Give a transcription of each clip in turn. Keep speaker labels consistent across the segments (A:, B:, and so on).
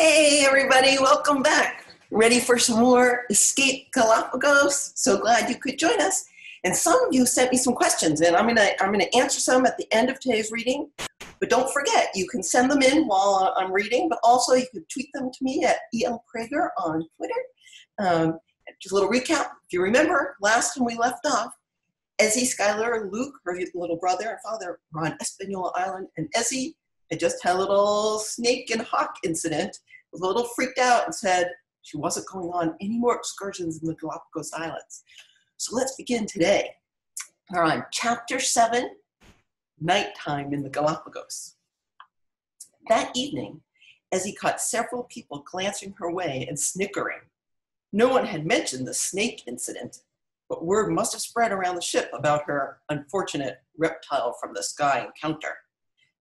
A: Hey, everybody, welcome back. Ready for some more Escape Galapagos? So glad you could join us. And some of you sent me some questions, and I'm gonna I'm gonna answer some at the end of today's reading. But don't forget, you can send them in while I'm reading, but also you can tweet them to me at EL Prager on Twitter. Um, just a little recap. If you remember, last time we left off, Ezzy, Skylar, Luke, her little brother and father, were on Espanola Island, and Ezzy had just had a little snake and hawk incident, was a little freaked out and said she wasn't going on any more excursions in the Galapagos Islands. So let's begin today. We're on chapter seven, nighttime in the Galapagos. That evening, Ezzy caught several people glancing her way and snickering. No one had mentioned the snake incident, but word must have spread around the ship about her unfortunate reptile from the sky encounter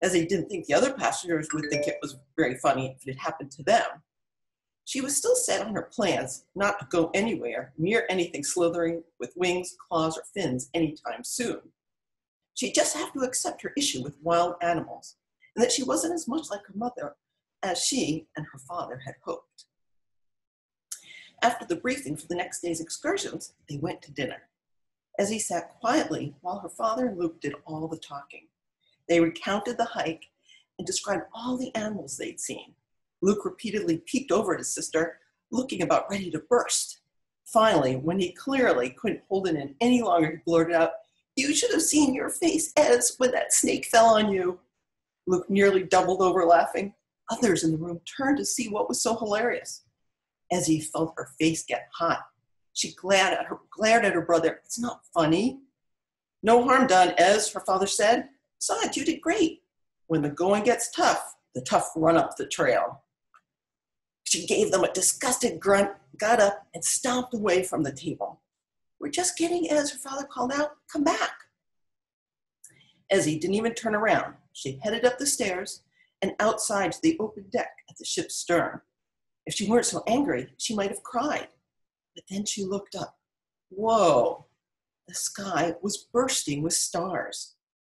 A: as they didn't think the other passengers would think it was very funny if it happened to them. She was still set on her plans not to go anywhere near anything slithering with wings, claws, or fins anytime soon. She'd just had to accept her issue with wild animals, and that she wasn't as much like her mother as she and her father had hoped. After the briefing for the next day's excursions, they went to dinner. Ezzy sat quietly while her father and Luke did all the talking. They recounted the hike and described all the animals they'd seen. Luke repeatedly peeked over at his sister, looking about ready to burst. Finally, when he clearly couldn't hold it in any longer, he blurted out, You should have seen your face, Ez, when that snake fell on you. Luke nearly doubled over laughing. Others in the room turned to see what was so hilarious. Ezzy felt her face get hot, she glared at her, glared at her brother. It's not funny. No harm done, Ez, her father said. Besides, you did great. When the going gets tough, the tough run up the trail. She gave them a disgusted grunt, got up, and stomped away from the table. We're just getting as her father called out, come back. Ezzy didn't even turn around. She headed up the stairs and outside to the open deck at the ship's stern. If she weren't so angry, she might have cried. But then she looked up. Whoa! The sky was bursting with stars.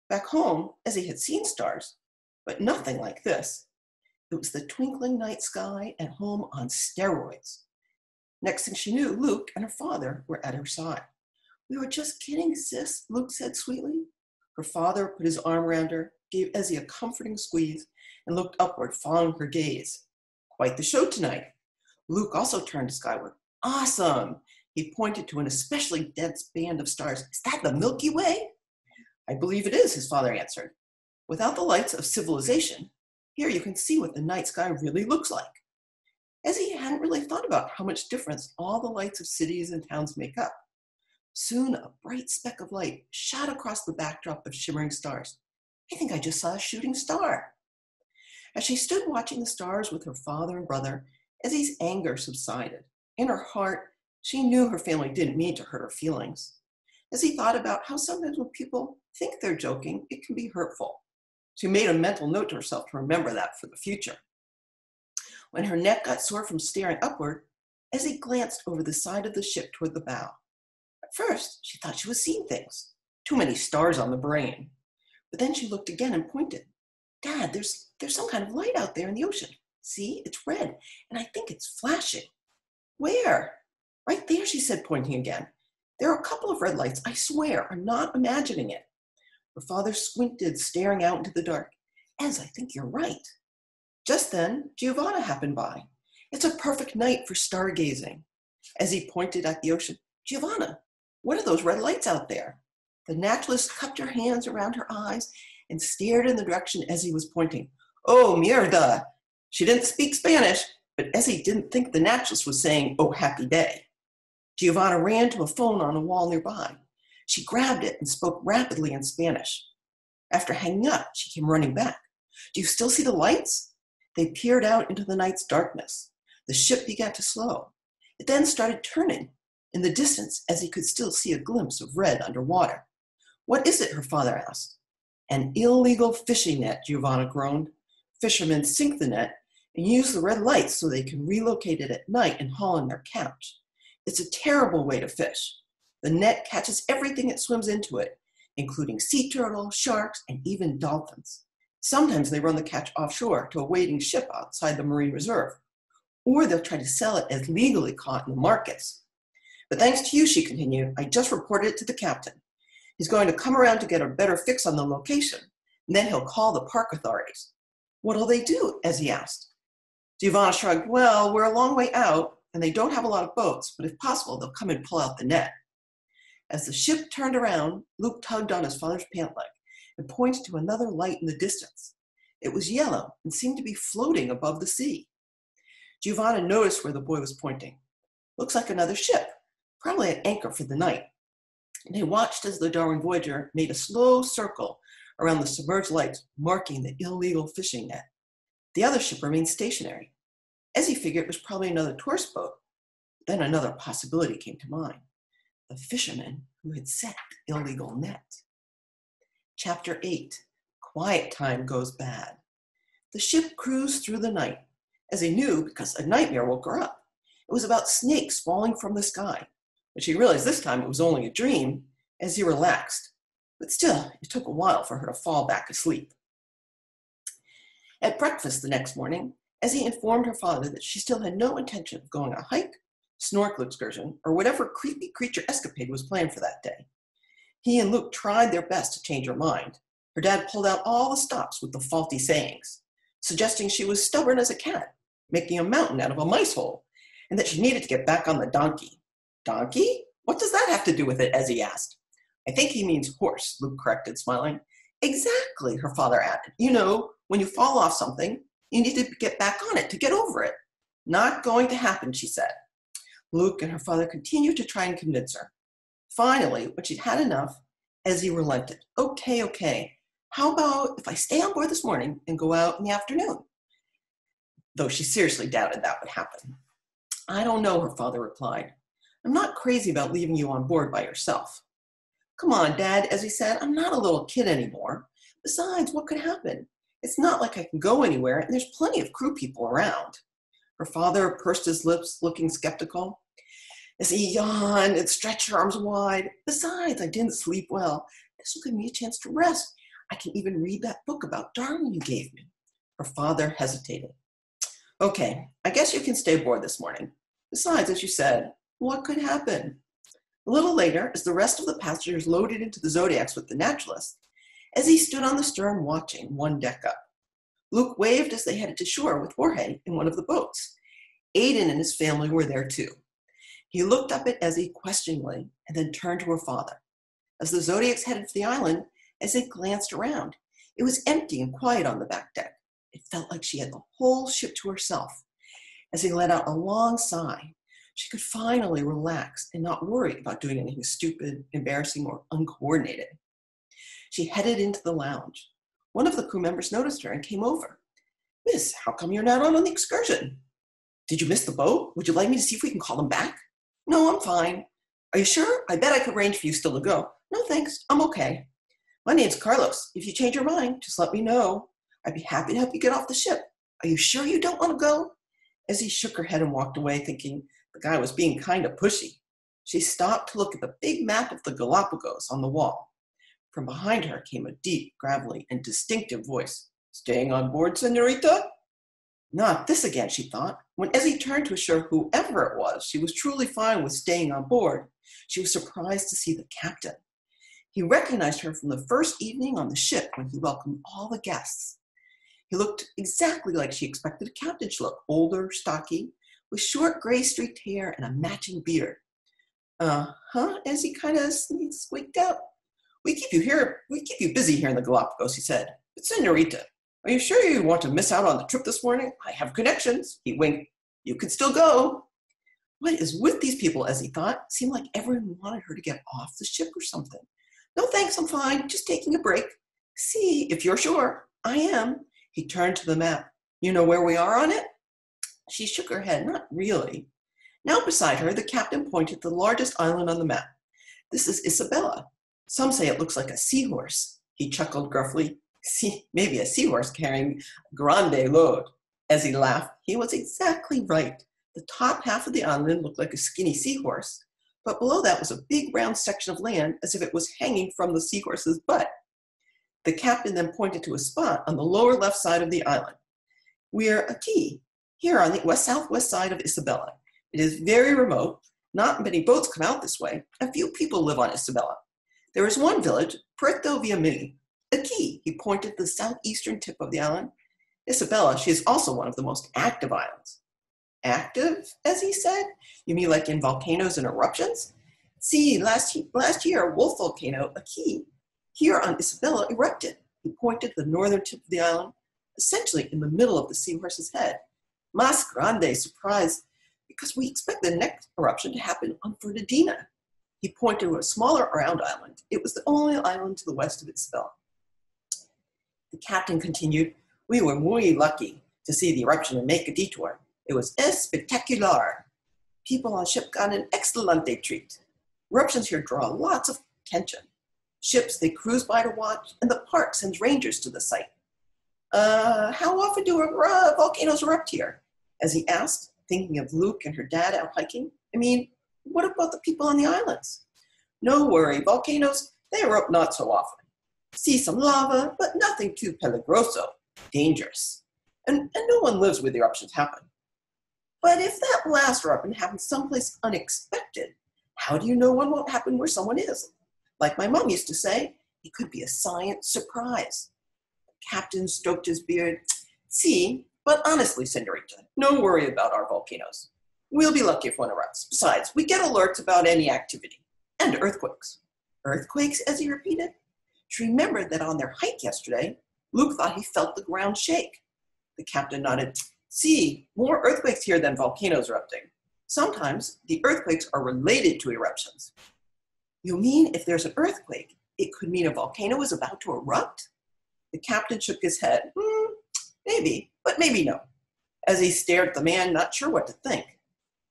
A: Back home, Ezzy had seen stars, but nothing like this. It was the twinkling night sky at home on steroids. Next thing she knew, Luke and her father were at her side. We were just kidding, sis, Luke said sweetly. Her father put his arm around her, gave Ezzy a comforting squeeze, and looked upward, following her gaze. Quite the show tonight. Luke also turned to skyward. Awesome! He pointed to an especially dense band of stars. Is that the Milky Way? I believe it is, his father answered. Without the lights of civilization, here you can see what the night sky really looks like. Ezzy hadn't really thought about how much difference all the lights of cities and towns make up. Soon a bright speck of light shot across the backdrop of shimmering stars. I think I just saw a shooting star. As she stood watching the stars with her father and brother, Ezzy's anger subsided. In her heart, she knew her family didn't mean to hurt her feelings. Ezzy thought about how sometimes when people think they're joking, it can be hurtful. She made a mental note to herself to remember that for the future. When her neck got sore from staring upward, Ezzy glanced over the side of the ship toward the bow. At first, she thought she was seeing things. Too many stars on the brain. But then she looked again and pointed. Dad, there's, there's some kind of light out there in the ocean. See, it's red, and I think it's flashing. Where? Right there, she said, pointing again. There are a couple of red lights, I swear. I'm not imagining it. Her father squinted, staring out into the dark. Ez, I think you're right. Just then, Giovanna happened by. It's a perfect night for stargazing. Ezzy pointed at the ocean, Giovanna, what are those red lights out there? The naturalist cupped her hands around her eyes and stared in the direction Ezzy was pointing. Oh, mierda! She didn't speak Spanish, but Ezzy didn't think the naturalist was saying, oh, happy day. Giovanna ran to a phone on a wall nearby. She grabbed it and spoke rapidly in Spanish. After hanging up, she came running back. Do you still see the lights? They peered out into the night's darkness. The ship began to slow. It then started turning. In the distance, Ezzy could still see a glimpse of red underwater. What is it? her father asked. An illegal fishing net, Giovanna groaned. Fishermen sink the net and use the red lights so they can relocate it at night and haul in their catch. It's a terrible way to fish. The net catches everything it swims into it, including sea turtles, sharks, and even dolphins. Sometimes they run the catch offshore to a waiting ship outside the marine reserve, or they'll try to sell it as legally caught in the markets. But thanks to you, she continued, I just reported it to the captain. He's going to come around to get a better fix on the location, and then he'll call the park authorities. What'll they do? Ezzy asked. Giovanna shrugged, Well, we're a long way out, and they don't have a lot of boats, but if possible, they'll come and pull out the net. As the ship turned around, Luke tugged on his father's pant leg and pointed to another light in the distance. It was yellow and seemed to be floating above the sea. Giovanna noticed where the boy was pointing. Looks like another ship, probably at anchor for the night. They watched as the Darwin Voyager made a slow circle around the submerged lights, marking the illegal fishing net. The other ship remained stationary. Ezzy figured, it was probably another tourist boat. Then another possibility came to mind the fisherman who had set the illegal net. Chapter 8 Quiet Time Goes Bad. The ship cruised through the night, Ezzy knew because a nightmare woke her up. It was about snakes falling from the sky, but she realized this time it was only a dream Ezzy relaxed. But still, it took a while for her to fall back asleep. At breakfast the next morning, Ezzy informed her father that she still had no intention of going a hike, snorkel excursion, or whatever creepy creature escapade was planned for that day. He and Luke tried their best to change her mind. Her dad pulled out all the stops with the faulty sayings, suggesting she was stubborn as a cat, making a mountain out of a mice hole, and that she needed to get back on the donkey. Donkey? What does that have to do with it? Ezzy asked. I think he means horse, Luke corrected, smiling. Exactly, her father added. You know, when you fall off something, you need to get back on it to get over it. Not going to happen, she said. Luke and her father continued to try and convince her. Finally, when she'd had enough, Ezzy relented. Okay, okay. How about if I stay on board this morning and go out in the afternoon? Though she seriously doubted that would happen. I don't know, her father replied. I'm not crazy about leaving you on board by yourself. Come on, Dad, Ezzy said, I'm not a little kid anymore. Besides, what could happen? It's not like I can go anywhere, and there's plenty of crew people around. Her father pursed his lips, looking skeptical. Ezzy yawned and stretched her arms wide, besides, I didn't sleep well. This will give me a chance to rest. I can even read that book about Darwin you gave me. Her father hesitated. Okay, I guess you can stay aboard this morning. Besides, as you said, what could happen? A little later, as the rest of the passengers loaded into the Zodiacs with the naturalists, Ezzy stood on the stern watching one deck up, Luke waved as they headed to shore with Jorge in one of the boats. Aiden and his family were there too. He looked up at Ezzy questioningly and then turned to her father. As the Zodiacs headed for the island, Ezzy glanced around. It was empty and quiet on the back deck. It felt like she had the whole ship to herself. Ezzy let out a long sigh, she could finally relax and not worry about doing anything stupid, embarrassing, or uncoordinated. She headed into the lounge. One of the crew members noticed her and came over. Miss, how come you're not on the excursion? Did you miss the boat? Would you like me to see if we can call them back? No, I'm fine. Are you sure? I bet I could arrange for you still to go. No, thanks. I'm okay. My name's Carlos. If you change your mind, just let me know. I'd be happy to help you get off the ship. Are you sure you don't want to go? Ezzy shook her head and walked away, thinking, the guy was being kind of pushy. She stopped to look at the big map of the Galapagos on the wall. From behind her came a deep, gravelly, and distinctive voice. Staying on board, senorita? Not this again, she thought. When Ezzy turned to assure whoever it was she was truly fine with staying on board, she was surprised to see the captain. He recognized her from the first evening on the ship when he welcomed all the guests. He looked exactly like she expected a captain to look older, stocky, with short gray streaked hair and a matching beard. Uh huh, Ezzy kind of squeaked out. We keep you here, we keep you busy here in the Galapagos, he said. But Senorita, are you sure you want to miss out on the trip this morning? I have connections. He winked. You could still go. What is with these people, Ezzy thought? Seemed like everyone wanted her to get off the ship or something. No thanks, I'm fine. Just taking a break. See, if you're sure. I am. He turned to the map. You know where we are on it? She shook her head. Not really. Now beside her, the captain pointed the largest island on the map. This is Isabela. Some say it looks like a seahorse. He chuckled gruffly. See, maybe a seahorse carrying a grande load. Ezzy laughed, he was exactly right. The top half of the island looked like a skinny seahorse, but below that was a big round section of land as if it was hanging from the seahorse's butt. The captain then pointed to a spot on the lower left side of the island. We're a key, here on the west southwest side of Isabela. It is very remote. Not many boats come out this way. A few people live on Isabela. There is one village, Puerto Villamil, a key. He pointed to the southeastern tip of the island. Isabela, she is also one of the most active islands. Active, Ezzy said? You mean like in volcanoes and eruptions? See, last, last year, a wolf volcano, a key, here on Isabela erupted. He pointed to the northern tip of the island, essentially in the middle of the seahorse's head. Mas grande, surprise, because we expect the next eruption to happen on Fernandina. He pointed to a smaller round island. It was the only island to the west of Isabela. The captain continued, We were muy lucky to see the eruption and make a detour. It was espectacular. People on ship got an excellent treat. Eruptions here draw lots of attention. Ships they cruise by to watch, and the park sends rangers to the site. Uh, how often do uh, volcanoes erupt here? Ezzy asked, thinking of Luke and her dad out hiking. I mean, what about the people on the islands? No worry, volcanoes, they erupt not so often. See some lava, but nothing too peligroso, dangerous. And, and no one lives where the eruptions happen. But if that blast eruption happens someplace unexpected, how do you know one won't happen where someone is? Like my mom used to say, it could be a science surprise. The captain stroked his beard. See, but honestly, Senorita, no worry about our volcanoes. We'll be lucky if one erupts. Besides, we get alerts about any activity and earthquakes. Earthquakes, Ezzy repeated? She remembered that on their hike yesterday, Luke thought he felt the ground shake. The captain nodded. See, more earthquakes here than volcanoes erupting. Sometimes the earthquakes are related to eruptions. You mean if there's an earthquake, it could mean a volcano is about to erupt? The captain shook his head. Hmm, maybe, but maybe no. Ezzy stared at the man, not sure what to think.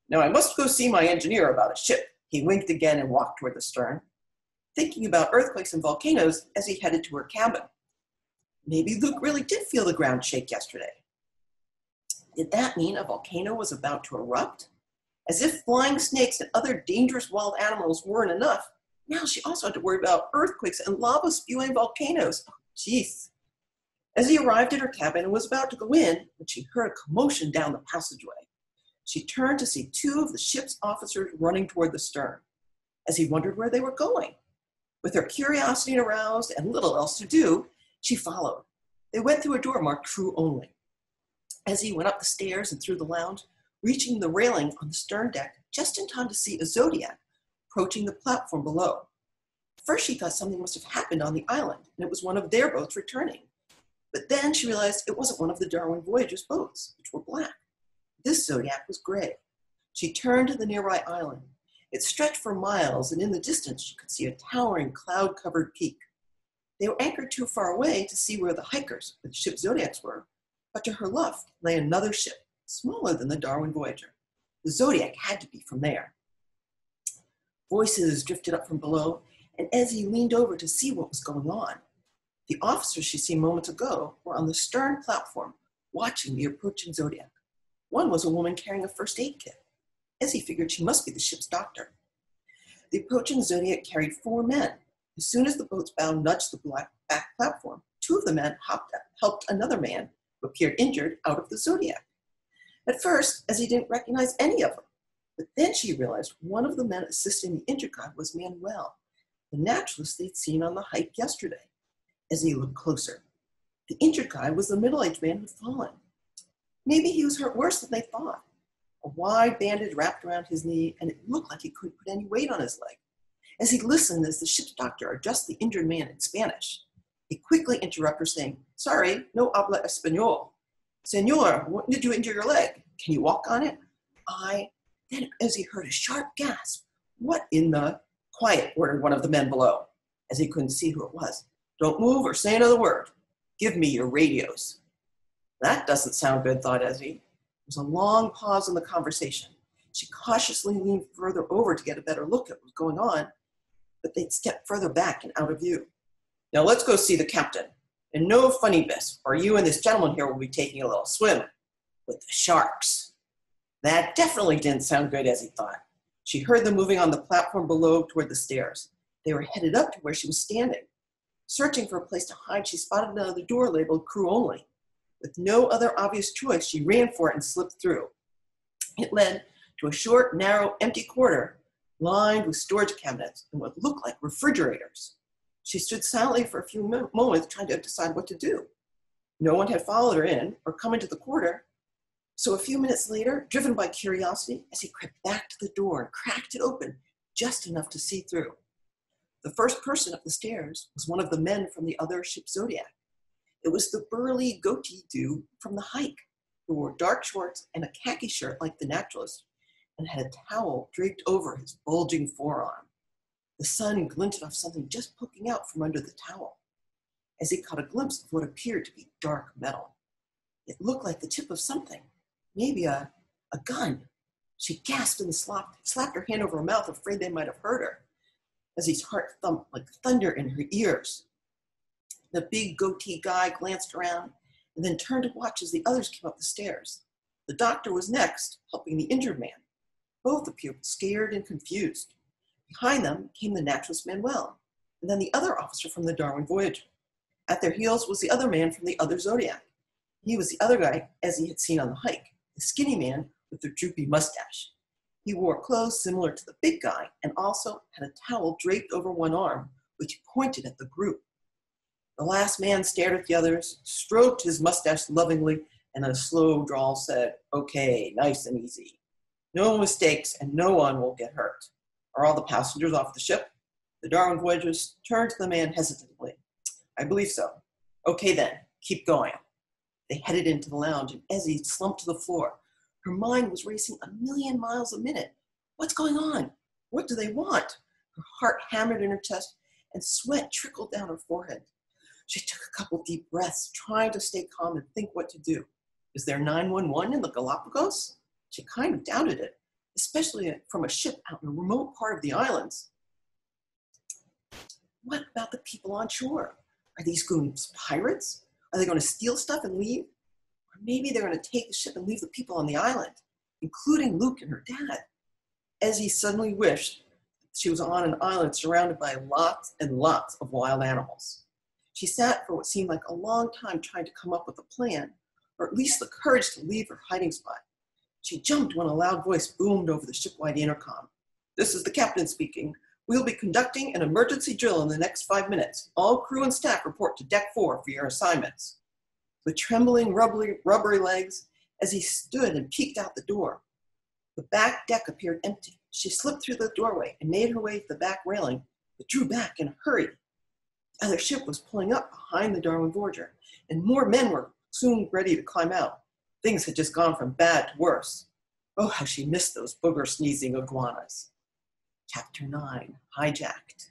A: Now I must go see my engineer about a ship. He winked again and walked toward the stern, thinking about earthquakes and volcanoes as he headed to her cabin. Maybe Luke really did feel the ground shake yesterday. Did that mean a volcano was about to erupt? As if flying snakes and other dangerous wild animals weren't enough, now she also had to worry about earthquakes and lava spewing volcanoes. Oh, jeez. Ezzy arrived at her cabin and was about to go in, when she heard a commotion down the passageway, she turned to see two of the ship's officers running toward the stern. Ezzy wondered where they were going, with her curiosity aroused and little else to do, she followed. They went through a door marked crew only. Ezzy went up the stairs and through the lounge, reaching the railing on the stern deck just in time to see a Zodiac approaching the platform below. First, she thought something must have happened on the island, and it was one of their boats returning. But then she realized it wasn't one of the Darwin Voyager's boats, which were black. This Zodiac was gray. She turned to the nearby island. It stretched for miles, and in the distance, she could see a towering cloud covered peak. They were anchored too far away to see where the hikers the ship Zodiacs were, but to her left lay another ship, smaller than the Darwin Voyager. The Zodiac had to be from there. Voices drifted up from below, and Ezzy leaned over to see what was going on. The officers she seen moments ago were on the stern platform, watching the approaching Zodiac. One was a woman carrying a first aid kit. Ezzy figured she must be the ship's doctor. The approaching Zodiac carried four men. As soon as the boat's bow nudged the black back platform, two of the men hopped up, helped another man who appeared injured out of the Zodiac. At first, Ezzy didn't recognize any of them, but then she realized one of the men assisting the injured guy was Manuel, the naturalist they'd seen on the hike yesterday. Ezzy looked closer, the injured guy was the middle aged man who'd fallen. Maybe he was hurt worse than they thought. A wide bandage wrapped around his knee, and it looked like he couldn't put any weight on his leg. Ezzy listened as the ship's doctor addressed the injured man in Spanish, he quickly interrupted her, saying, Sorry, no habla español. Senor, what did you injure your leg? Can you walk on it? I. Then, Ezzy heard a sharp gasp, What in the. Quiet, ordered one of the men below, Ezzy couldn't see who it was. Don't move or say another word. Give me your radios. That doesn't sound good, thought Ezzy. There was a long pause in the conversation. She cautiously leaned further over to get a better look at what was going on, but they'd stepped further back and out of view. Now let's go see the captain. And no funny bits, or you and this gentleman here will be taking a little swim with the sharks. That definitely didn't sound good Ezzy thought. She heard them moving on the platform below toward the stairs. They were headed up to where she was standing. Searching for a place to hide, she spotted another door labeled crew only. With no other obvious choice, she ran for it and slipped through. It led to a short, narrow, empty corridor lined with storage cabinets and what looked like refrigerators. She stood silently for a few moments trying to decide what to do. No one had followed her in or come into the corridor. So a few minutes later, driven by curiosity, Ezzy crept back to the door cracked it open just enough to see through. The first person up the stairs was one of the men from the other ship Zodiac. It was the burly goatee dude from the hike who wore dark shorts and a khaki shirt like the naturalist and had a towel draped over his bulging forearm. The sun glinted off something just poking out from under the towel Ezzy caught a glimpse of what appeared to be dark metal. It looked like the tip of something, maybe a, a gun. She gasped and slapped, slapped her hand over her mouth, afraid they might have hurt her, as his heart thumped like thunder in her ears. The big goatee guy glanced around and then turned to watch as the others came up the stairs. The doctor was next, helping the injured man. Both appeared scared and confused. Behind them came the naturalist Manuel, and then the other officer from the Darwin Voyager. At their heels was the other man from the other Zodiac. He was the other guy Ezzy had seen on the hike, the skinny man with the droopy mustache. He wore clothes similar to the big guy and also had a towel draped over one arm, which he pointed at the group. The last man stared at the others, stroked his mustache lovingly, and in a slow drawl said, Okay, nice and easy. No mistakes and no one will get hurt. Are all the passengers off the ship? The Darwin Voyagers turned to the man hesitantly. I believe so. Okay then, keep going. They headed into the lounge, and Ezzy slumped to the floor. Her mind was racing a million miles a minute. What's going on? What do they want? Her heart hammered in her chest, and sweat trickled down her forehead. She took a couple deep breaths, trying to stay calm and think what to do. Is there 911 in the Galapagos? She kind of doubted it, especially from a ship out in a remote part of the islands. What about the people on shore? Are these goons pirates? Are they going to steal stuff and leave? Or maybe they're going to take the ship and leave the people on the island, including Luke and her dad. Ezzy suddenly wished she was on an island surrounded by lots and lots of wild animals. She sat for what seemed like a long time trying to come up with a plan, or at least the courage to leave her hiding spot. She jumped when a loud voice boomed over the shipwide intercom. This is the captain speaking. We'll be conducting an emergency drill in the next five minutes. All crew and staff report to deck four for your assignments. With trembling, rubbery, rubbery legs, Ezzy stood and peeked out the door, the back deck appeared empty. She slipped through the doorway and made her way to the back railing, but drew back in a hurry. The other ship was pulling up behind the Darwin Voyager, and more men were soon ready to climb out. Things had just gone from bad to worse. Oh, how she missed those booger sneezing iguanas. Chapter 9 Hijacked.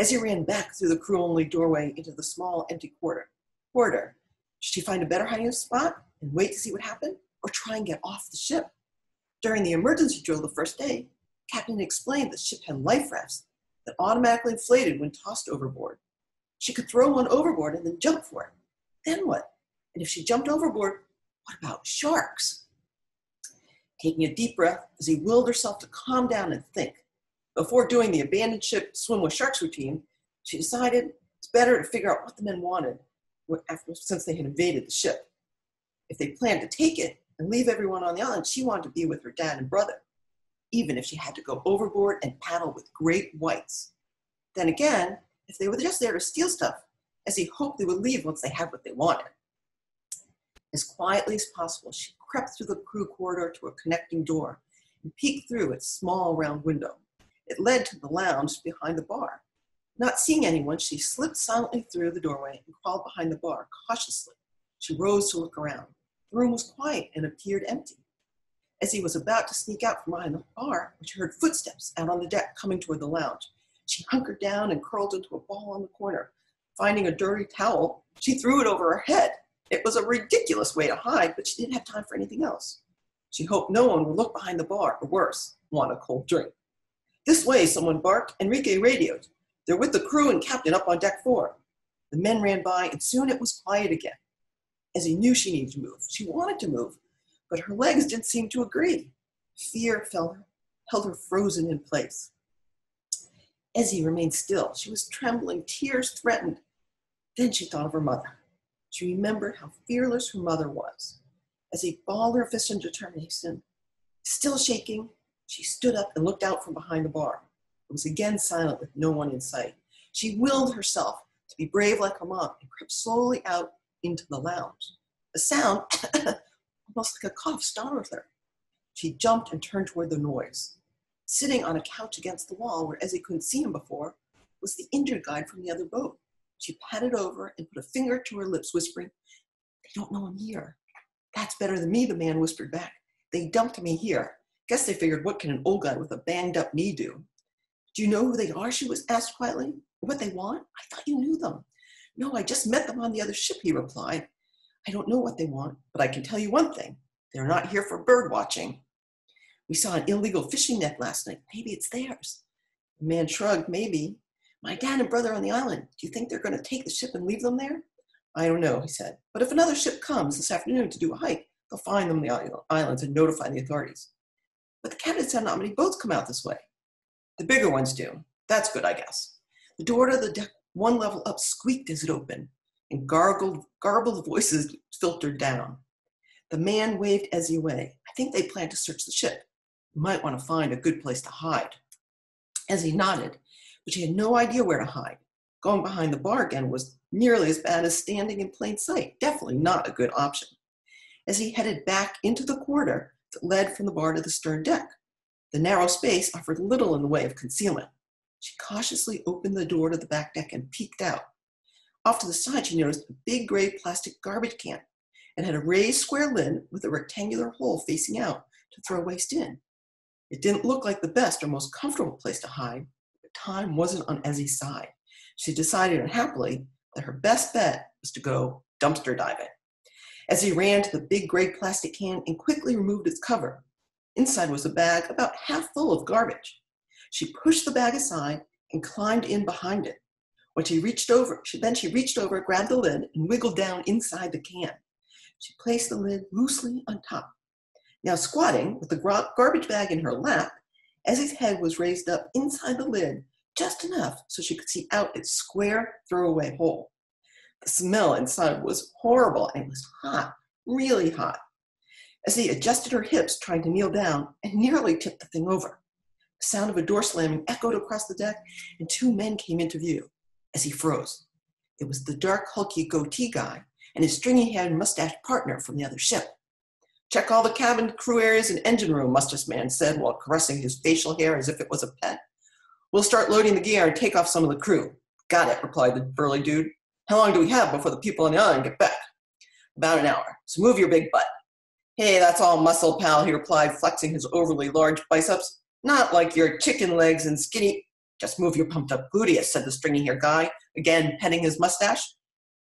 A: Ezzy ran back through the crew only doorway into the small empty quarter, corridor, should she find a better hiding spot and wait to see what happened, or try and get off the ship? During the emergency drill the first day, Captain explained the ship had life rafts that automatically inflated when tossed overboard. She could throw one overboard and then jump for it. Then what? And if she jumped overboard, what about sharks? Taking a deep breath Ezzy willed herself to calm down and think, before doing the abandoned ship swim with sharks routine, she decided it's better to figure out what the men wanted after, since they had invaded the ship. If they planned to take it and leave everyone on the island, she wanted to be with her dad and brother, even if she had to go overboard and paddle with great whites. Then again, if they were just there to steal stuff, Ezzy hoped they would leave once they had what they wanted. As quietly as possible, she crept through the crew corridor to a connecting door and peeked through its small round window. It led to the lounge behind the bar. Not seeing anyone, she slipped silently through the doorway and crawled behind the bar cautiously. She rose to look around. The room was quiet and appeared empty. Ezzy was about to sneak out from behind the bar, she heard footsteps out on the deck coming toward the lounge. She hunkered down and curled into a ball on the corner. Finding a dirty towel, she threw it over her head. It was a ridiculous way to hide, but she didn't have time for anything else. She hoped no one would look behind the bar, or worse, want a cold drink. This way, someone barked. Enrique radioed. They're with the crew and captain up on deck four. The men ran by, and soon it was quiet again. Ezzy knew she needed to move, she wanted to move, but her legs didn't seem to agree. Fear her, held her frozen in place. Ezzy remained still. She was trembling, tears threatened. Then she thought of her mother. She remembered how fearless her mother was. Ezzy balled her fist in determination, still shaking, she stood up and looked out from behind the bar. It was again silent with no one in sight. She willed herself to be brave like her mom and crept slowly out into the lounge. A sound, almost like a cough, startled her. She jumped and turned toward the noise. Sitting on a couch against the wall where Ezzy couldn't see him before was the injured guide from the other boat. She patted over and put a finger to her lips, whispering, They don't know I'm here. That's better than me, the man whispered back. They dumped me here. Guess they figured, what can an old guy with a banged up knee do? Do you know who they are? She was asked quietly. What they want? I thought you knew them. No, I just met them on the other ship, he replied. I don't know what they want, but I can tell you one thing. They're not here for bird watching. We saw an illegal fishing net last night. Maybe it's theirs. The man shrugged, maybe. My dad and brother on the island. Do you think they're going to take the ship and leave them there? I don't know, he said. But if another ship comes this afternoon to do a hike, they'll find them the islands and notify the authorities. But the captain said not many boats come out this way. The bigger ones do. That's good, I guess. The door to the deck one level up squeaked as it opened, and gargled, garbled voices filtered down. The man waved Ezzy away. I think they plan to search the ship. You might want to find a good place to hide. Ezzy nodded, but she had no idea where to hide. Going behind the bar again was nearly as bad as standing in plain sight. Definitely not a good option. Ezzy headed back into the corridor that led from the bar to the stern deck, the narrow space offered little in the way of concealment. She cautiously opened the door to the back deck and peeked out. Off to the side, she noticed a big gray plastic garbage can and had a raised square lid with a rectangular hole facing out to throw waste in. It didn't look like the best or most comfortable place to hide, but time wasn't on Ezzy's side. She decided unhappily that her best bet was to go dumpster diving. Ezzy ran to the big gray plastic can and quickly removed its cover. Inside was a bag about half full of garbage. She pushed the bag aside and climbed in behind it. When she reached over, she, then she reached over, grabbed the lid, and wiggled down inside the can. She placed the lid loosely on top. Now, squatting with the garbage bag in her lap, Ezzy's head was raised up inside the lid just enough so she could see out its square throwaway hole. The smell inside was horrible and it was hot, really hot. Ezzy adjusted her hips, trying to kneel down, and nearly tipped the thing over. The sound of a door slamming echoed across the deck, and two men came into view. Ezzy froze, it was the dark, hulky goatee guy and his stringy haired mustached partner from the other ship. Check all the cabin, crew areas, and engine room, Mustache Man said while caressing his facial hair as if it was a pet. We'll start loading the gear and take off some of the crew. Got it, replied the burly dude. How long do we have before the people on the island get back? About an hour. So move your big butt. Hey, that's all muscle, pal, he replied, flexing his overly large biceps. Not like your chicken legs and skinny. Just move your pumped up gluteus, said the stringy haired guy, again petting his mustache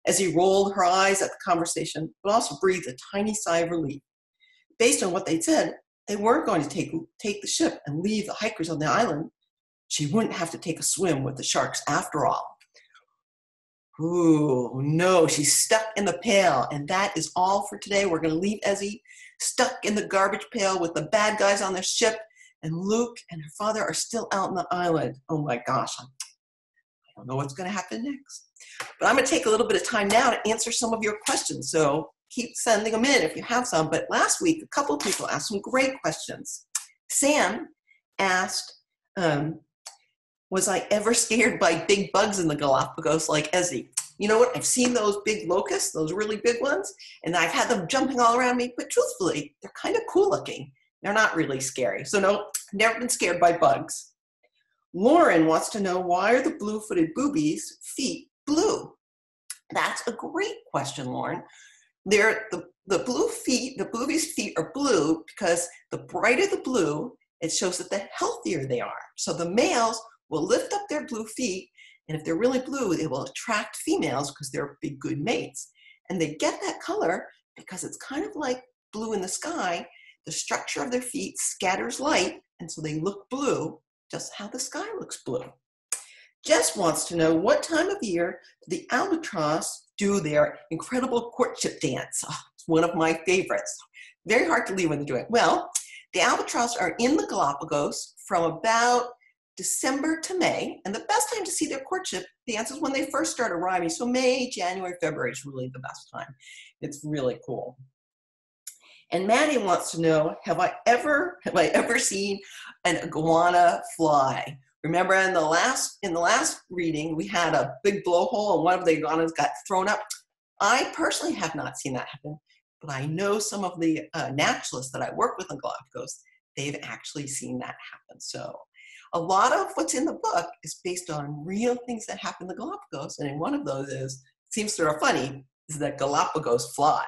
A: Ezzy rolled her eyes at the conversation, but also breathed a tiny sigh of relief. Based on what they'd said, they weren't going to take, take the ship and leave the hikers on the island. She wouldn't have to take a swim with the sharks after all. Ooh, no, she's stuck in the pail. And that is all for today. We're going to leave Ezzy stuck in the garbage pail with the bad guys on the ship. And Luke and her father are still out on the island. Oh my gosh, I don't know what's going to happen next. But I'm going to take a little bit of time now to answer some of your questions. So keep sending them in if you have some. But last week, a couple people asked some great questions. Sam asked, um, was I ever scared by big bugs in the Galapagos like Ezzy? You know what? I've seen those big locusts, those really big ones, and I've had them jumping all around me, but truthfully, they're kind of cool looking. They're not really scary. So, no, never been scared by bugs. Lauren wants to know why are the blue footed boobies' feet blue? That's a great question, Lauren. They're the, the blue feet, the boobies' feet are blue because the brighter the blue, it shows that the healthier they are. So the males will lift up their blue feet, and if they're really blue, they will attract females because they're big, good mates. And they get that color because it's kind of like blue in the sky. The structure of their feet scatters light, and so they look blue, just how the sky looks blue. Jess wants to know what time of year the albatross do their incredible courtship dance? It's one of my favorites. Very hard to leave when they do it. Well, the albatross are in the Galapagos from about December to May, and the best time to see their courtship dance is when they first start arriving. So May, January, February is really the best time. It's really cool. And Maddie wants to know, have I ever have I ever seen an iguana fly? Remember in the last in the last reading we had a big blowhole and one of the iguanas got thrown up. I personally have not seen that happen, but I know some of the uh, naturalists that I work with in Galapagos, they've actually seen that happen. So a lot of what's in the book is based on real things that happen in the Galapagos, and one of those is seems sort of funny is that Galapagos fly.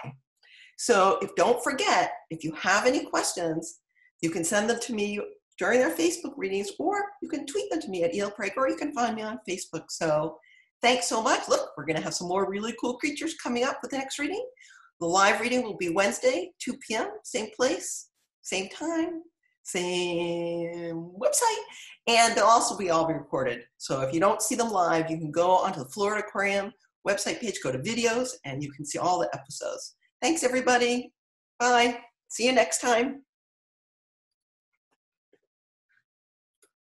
A: So if don't forget, if you have any questions, you can send them to me during their Facebook readings, or you can tweet them to me at EL or you can find me on Facebook. So thanks so much. Look, we're going to have some more really cool creatures coming up with the next reading. The live reading will be Wednesday, 2 p.m., same place, same time, same website, and they'll also be all be recorded. So if you don't see them live, you can go onto the Florida Aquarium website page, go to videos, and you can see all the episodes. Thanks, everybody. Bye. See you next time.